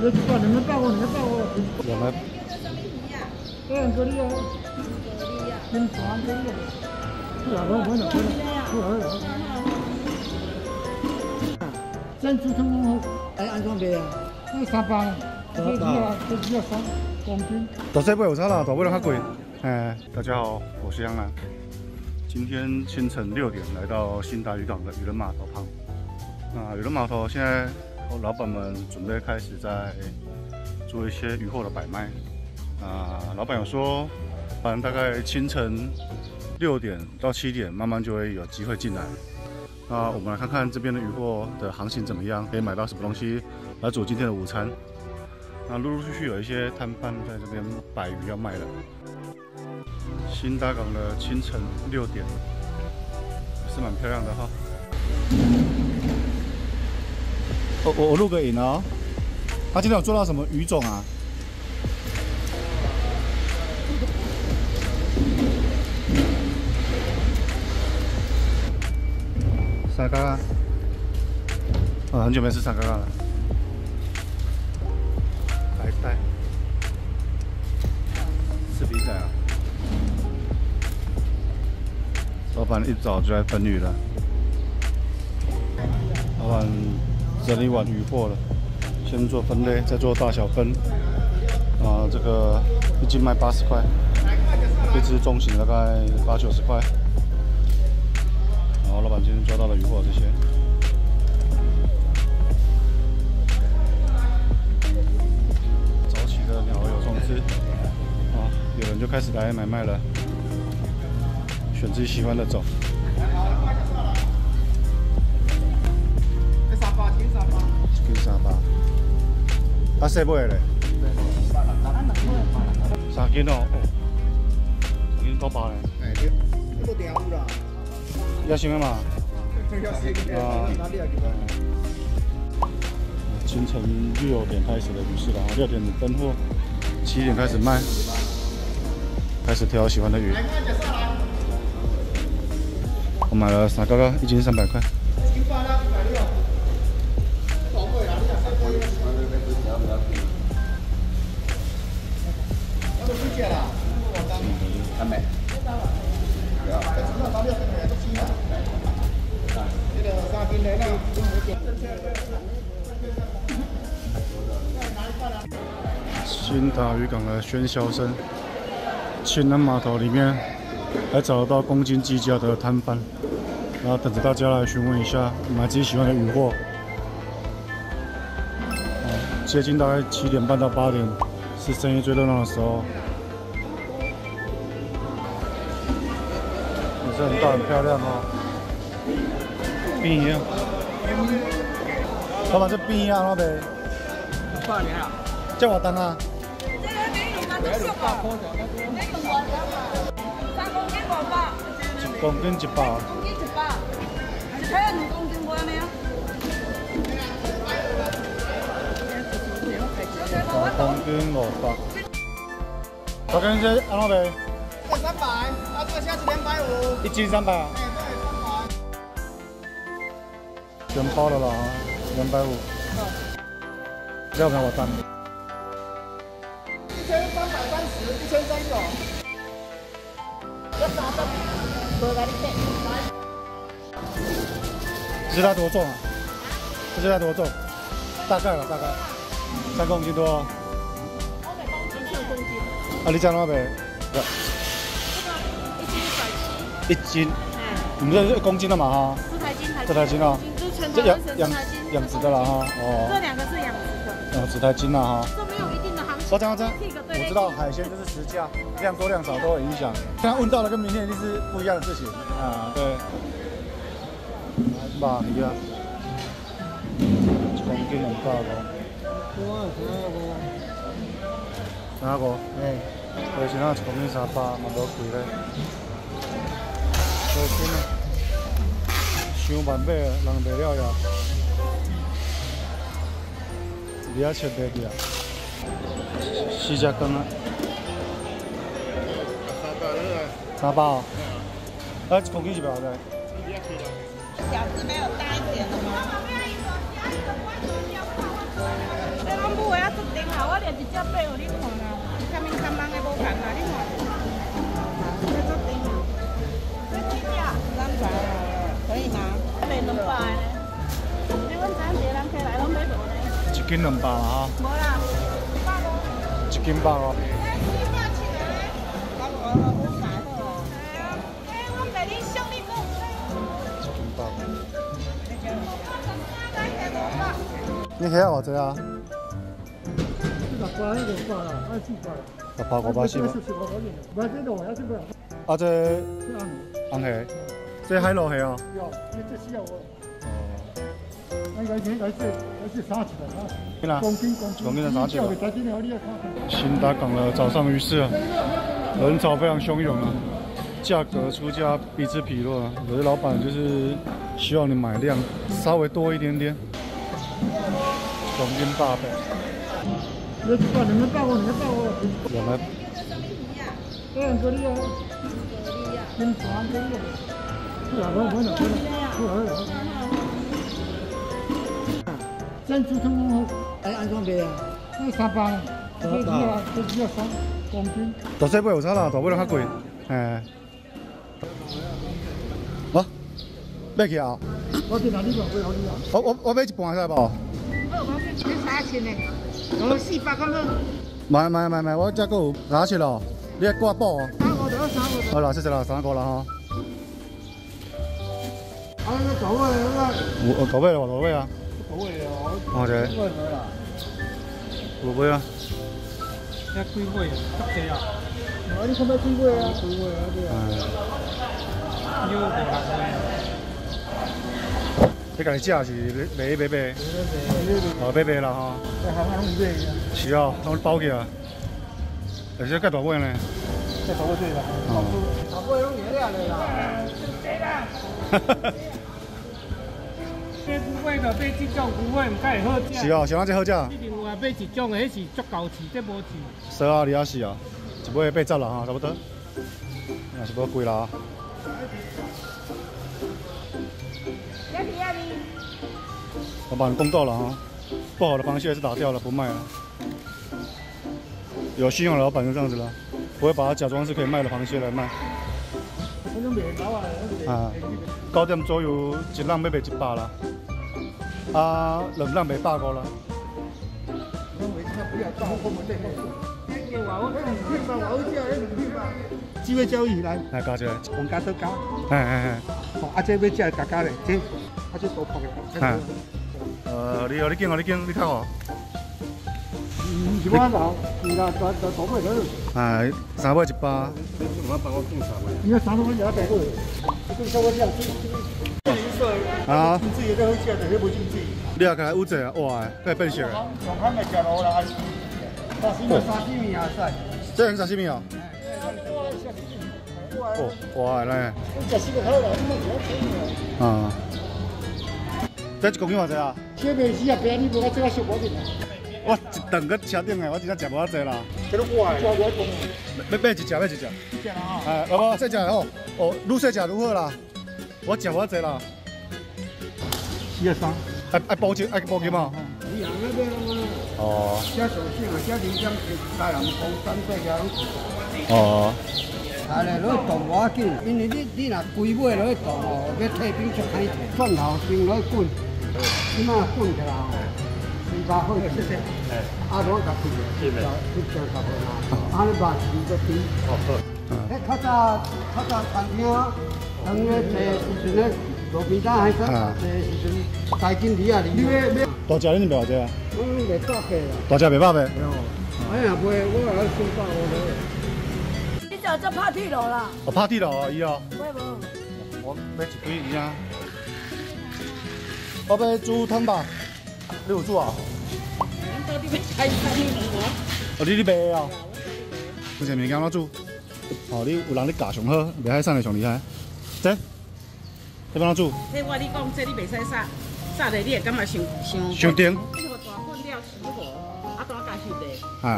有几把你们报我，你们报我。有没？这样可以啊。跟船可以啊。是啊，我我哪去了？我哪去了？珍珠通通哎，安装别啊？那三百，这只要这只要三公斤。大细杯有差啦，大杯都较贵。哎，大家好，我是杨澜。今天清晨六点来到新达渔港的渔人码头旁。那渔人码头现在老板们准备开始在做一些渔货的摆卖。啊，老板有说，反正大概清晨六点到七点，慢慢就会有机会进来。那我们来看看这边的渔货的行情怎么样，可以买到什么东西来煮今天的午餐。那陆陆续续有一些摊贩在这边摆鱼要卖了。新大港的清晨六点，是蛮漂亮的哈。我我我录个影哦。他今天有做到什么鱼种啊？沙嘎嘎。啊，很久没吃沙嘎嘎了。白带。吃比赛啊。老板一早就来分鱼了，老板整理完鱼货了，先做分类，再做大小分。啊，这个一斤卖八十块，一只中型大概八九十块。然后老板今天抓到了鱼货这些。早起的鸟儿有虫吃，啊，有人就开始来买卖了。选自己喜欢的走。八，斤三八。啊，细尾嘞？三斤哦，三斤多八嘞。哎，这都点五啦。要新的嘛？啊。清晨六点开始的鱼市了，六点分货，七点开始卖，开始挑喜欢的鱼。我买了三个个，一斤三百块。新打渔港的喧嚣声，青南码头里面还找得到公斤计价的摊贩。然后等着大家来询问一下，买自己喜欢的鱼货。接近大概七点半到八点，是生意最热闹的时候。很大很漂亮哦，冰一样。老板，这冰一样。老板。多少钱啊？叫我单啊。这个冰你们都八块钱，三公斤五百。一公斤一百。还有两公斤没有？两公斤五百。我跟你说，安怎卖？三百，这个虾子两百五。一斤三百。哎，对，三百。全包了啦，两百五。要不要我单？一千三百三十，一千三有。要啥子？多给你点。这它多重啊？这只它多重？大概吧，大概三公斤多。我每公斤四公斤。啊，你讲哪边？这个一斤。你们这是一公斤的嘛哈？这台斤台。这台斤啊。这养养养殖的了哈。哦。这两个是养殖的。养殖台斤了哈。这没有一定的行情。我讲讲，我知道海鲜就是实价，量多量少都有影响。刚刚问到了，跟明天一定是不一样的事情啊，对。八鱼啊，一公斤两百五。我三个五。三个五？哎。为啥一公斤三百，嘛多贵咧？小心啊！伤万买啊，人卖了呀。你也切白去啊？四只羹啊。三百二。三百哦。啊，一公斤是多少钱？小只没有大一点的吗？这公布我要只八互你看啦，下面看人的无共啦，你看。可以吗，卖两百呢。你阮咱一个人起来拢买无呢？一斤两百啦无啦，百五。哈，一斤百哦。哎，四百七个呢？百五了，我买好啊。哎，我带你上你讲。一斤百。你虾偌济啊？六百迄五百啦，啊四百。六百五百四百。买这个我要这个。啊，这。红虾，这海螺虾哦。有，这这需要我。哦。那个应该是还是三起来啊。公斤公斤。公斤的三起来。新新达港的早上鱼市啊，人潮非常汹涌啊，价格出价彼此匹落啊。有的老板就是希望你买量稍微多一点点。公斤八百。你把你们报我，你们报我。两个。这样可以啊。跟船可以。是啊，我我呢，我呢，我呢。珍珠通哎，安装卖啊？那三百，这只啊，这只要三公斤。大细尾有差啦，大尾就较贵。哎。我买去啊？我去哪里买？我哪里啊？我我我买一半使无？买三千的，我四百咁好。买买买买，我这个有三千咯，你挂包哦？三五的，三五的。好啦，谢谢啦，三个啦哈。啊，那大尾那个。我大尾咯，大尾啊。大尾哦。哦，这。大尾啦。大尾啊。这几尾啊？十只啊？啊，你看到几尾啊？你家己食是卖卖卖？哦，卖卖啦哈。是啊，拢包起啊。而且介大碗呢？介大尾对的。哦。大尾拢野了嘞啦。哈哈哈。买牛尾就买这种牛尾，唔介好食。是啊，像咱这好啊，买一种的，迄是足够饲，这无饲。十啊，二啊，四啊，一尾八十啦哈，差不多。也是不贵啦。老板公道了啊，不好的螃蟹是打掉了，不卖了。有信用的老板就这样子了，我会把它假装是可以卖的螃蟹来卖。啊。九点左右一浪妹妹一了。啊两不能别过了。交易来来家都阿姐啊阿姐多呃你好你见我你见你看我一包老，是啦，三三三百块。哎，三百一包。你是我帮我订三百。你要三百块也白过。啊！你啊，看来乌贼啊，哇，太笨些了。哦，这人炸西米啊？哦，哇嘞！啊！这一公斤偌济啊？这面是啊，别你无我这个小包的。我一顿去车顶的，我真正食无遐济啦。这都我的，我公。买买一只，买一只。一只啦哈。哎，老婆，细只哦，哦，愈细只愈好啦。我食无遐济啦。四十三。爱爱包钱，爱包钱嘛。你养那边嘛？哦。家属性啊，家庭将大人工三岁家。哦。啊咧，攞动无要紧，因为你你若规尾攞动哦，要退兵出海退，转头兵攞滚，起码滚起来谢谢。哎，啊，我甲退了，是的，一千十块嘛，啊，你把钱都退。哦好。哎，较早较早餐厅，当咧坐时阵咧，路边摊还坐坐时阵，大经理啊，你买买。大只你卖偌济啊？我卖百八的。大只卖百八？哎呀，卖我来收百五的。这拍铁路啦！哦，拍铁路哦，伊哦。买无？我买一堆鱼啊。我买煮汤吧，你有煮啊？哦，你你卖哦？有啥物件我煮？哦，你有人你教上好，厉害上来上厉害。这，这帮我煮。这我你讲，这你袂使杀，杀的你会感觉伤伤。伤甜。你和大粉料起火，啊，大加水的，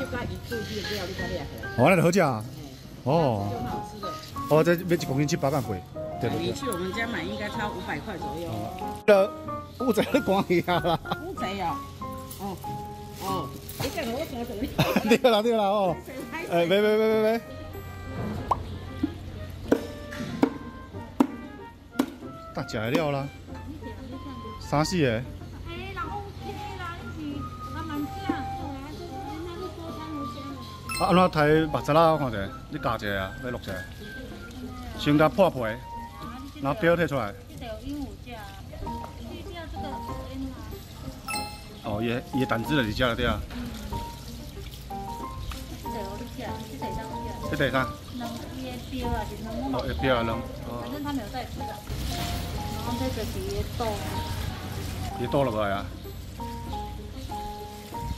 就加一煮这个料，你才厉害。哦，那就好食啊。哦，很好吃的。哦，这买一公斤七八百块。对你去我们家买应该超五百块左右。呃，乌贼都关去啊。啦。乌贼呀，哦，哦，你讲我什么什么？对啦对啦哦，哎，喂喂喂喂喂，大家料啦，三四个，哎，人 OK 啦，你是慢慢食，对啊，就是恁那个多香无香的。啊，安怎抬目汁啦？我看者，你夹一个啊，来录一个，先甲破皮，拿，表摕出来。哦，伊的伊的胆子就是遮了对啊。哦。反哦，正他没有带吃的。然后这个是伊的豆，伊倒落来啊。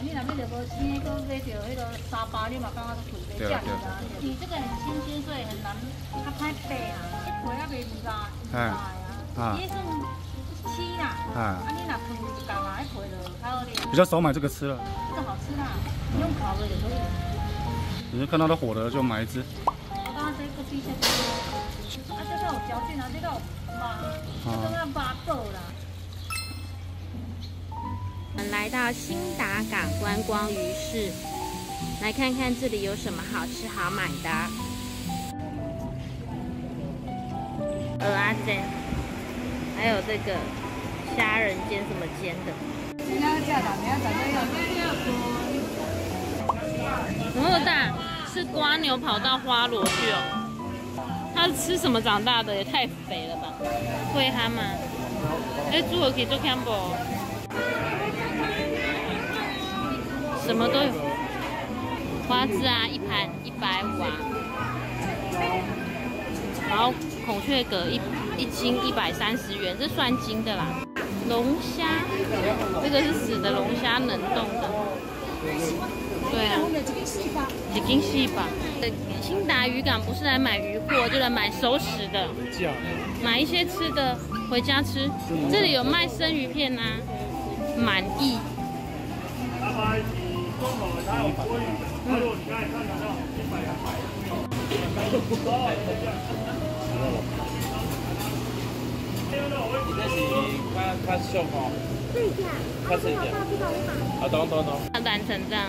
你若要着无青，搁买着迄个沙巴，你嘛感觉都纯袂价值啊。你这个很新鲜，所以很难，它拍白啊，皮啊袂烂，烂啊。啊伊算七啦，啊啊你就较好咧。比较少买这个吃了，这个好吃啦，你用烤的也可以。你就看到它火了就买一只。我刚刚这个啊，这个有嚼劲啊，这个有麻，这个要麻豆啦。我们来到新达港观光鱼市，来看看这里有什么好吃好买的。鹅阿煎，还有这个虾仁煎什么煎的，你那价啦，你要怎么样？怎么那么大？是瓜牛跑到花螺去哦？它是吃什么长大的？也太肥了吧！会哈吗？哎，猪耳可以做 Campbell，什么都有。花枝啊，一盘一百五啊。然后孔雀蛤一一斤一百三十元，这算斤的啦。龙虾，这个是死的龙虾，冷冻的。对啊，已经细吧。呃新达渔港不是来买鱼货，就来买熟食的，价。买一些吃的回家吃。这里有卖生鱼片呐、满意。这较较俗吼，较细只。啊，懂懂懂。染成这样。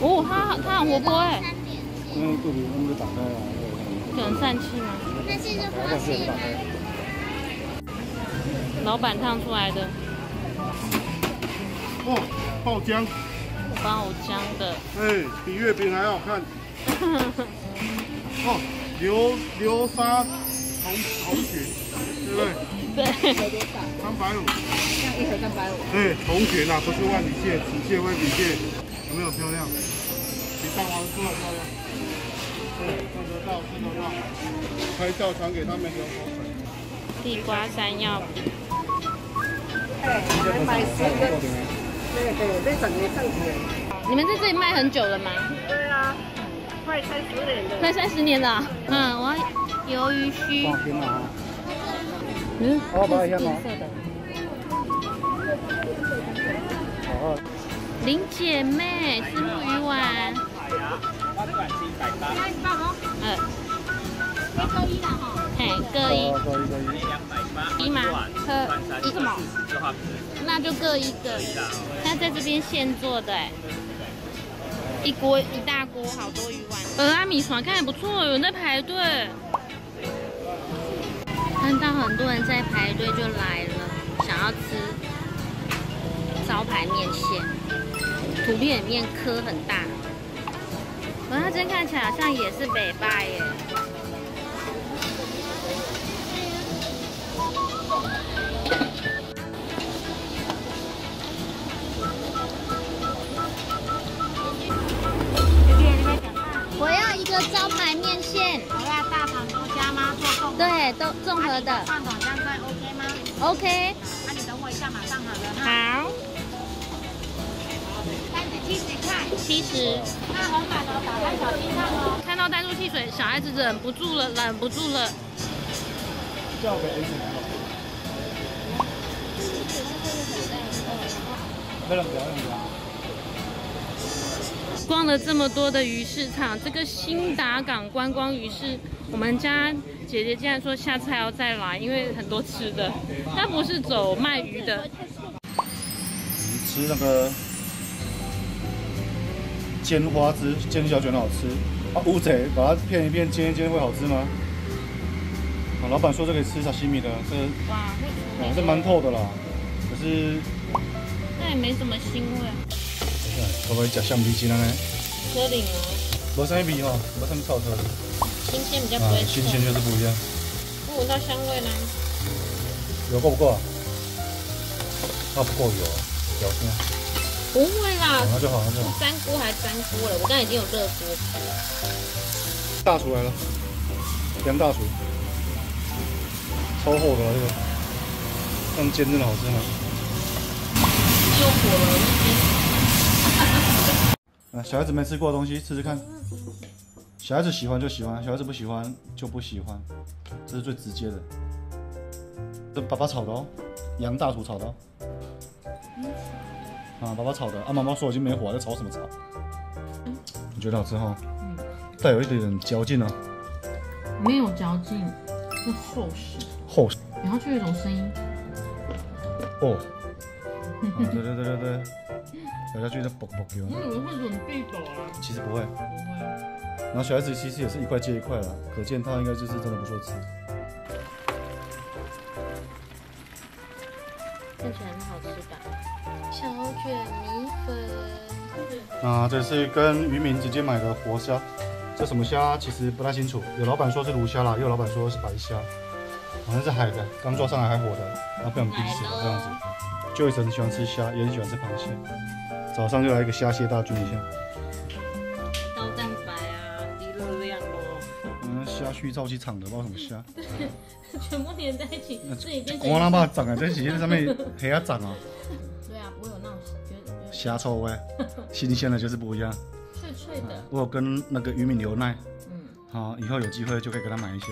哦，它它很活泼哎，因为肚皮他们就打开了，可能疝气吗？那是热花蟹吗？老板烫出来的哦，爆浆，爆浆的，哎，比月饼还好看。哦，流流沙红红裙，对不对？对，三百五。这样一盒三百五。对，红裙啊，不是万里蟹，紫蟹、灰比蟹，有没有漂亮？比大黄酥还漂亮。对，看得到，看得到。拍照传给他们有口粉。地瓜山药饼，对，买十个。对对，这整个上去。你们在这里卖很久了吗？对啊，快三十年了。快三十年了。嗯，我要鱿鱼须，放心了啊。嗯，好把一下吗紫色的。好，林姐妹，丝木鱼丸，呃，各一啦哈。嘿，各一可以可以。一吗？呃，一什么？那就各一个。它在这边现做的哎，一锅一大锅，好多鱼丸。鹅阿米船看起来不错，有人在排队。看到很多人在排队就来了，想要吃招牌面线，图片里面颗很大。鹅它真看起来好像也是北拜耶。我要一个招牌面线，对，都综合的饭团这样算 OK 吗？，OK，那你等我一下，马上好了哈。好，三十七十块。七十。那红板的打开小心看哦。看到带入汽水，小孩子忍不住了，忍不住了。叫给 S 不能不要用不要。逛了这么多的鱼市场，这个新达港观光鱼市，我们家姐姐竟然说下次还要再来，因为很多吃的，她不是走卖鱼的。吃那个煎花枝，煎小卷好吃。啊，乌贼把它片一片煎一煎会好吃吗？啊，老板说这可以吃沙西米的，这哇，啊这蛮透的啦。可是那也没什么腥味。可不可以吃橡皮筋呢？车顶啊，没什么味哈，没什么臭臭的。新鲜比较不啊会，臭。新鲜就是不一样。会闻到香味呢。油够不够啊？那不够油，小心啊！不会啦好，，那就好，那就好。粘锅还粘锅了，我刚才已经有热锅。大厨来了，杨大厨，超厚的啊这个，这样煎真的好吃吗？又火了，啊，小孩子没吃过的东西吃吃看，小孩子喜欢就喜欢，小孩子不喜欢就不喜欢，这是最直接的。这爸爸炒的哦，杨大厨炒的哦。啊，爸爸炒的，啊，妈妈说已经没火了，在炒什么炒？你觉得好吃哈？嗯带有一点点嚼劲哦，没有嚼劲，是厚实，厚实然后就有一种声音。哦。啊，对对对对对，咬下去就啵啵叫。我以为会很地道啊，其实不会，不会。然后小孩子其实也是一块接一块啦，可见他应该就是真的不错吃。看起来很好吃吧？小卷米粉，啊，这是跟渔民直接买的活虾，这什么虾其实不太清楚，有老板说是鲈虾啦，也有老板说是白虾，好像是海的，刚抓上来还活的，然后被我们逼死了这样子。就一很喜欢吃虾，也很喜欢吃螃蟹，早上就来一个虾蟹大军一下。高蛋白啊，低热量哦，嗯，虾去造机厂的，不知道什么虾，全部连在一起，自己变成光他妈长啊，这是上面 还要长啊，对啊，不会有那种虾臭味，新鲜的就是不一样。脆脆的，我有跟那个渔民牛奶，嗯，好，以后有机会就可以给他买一些。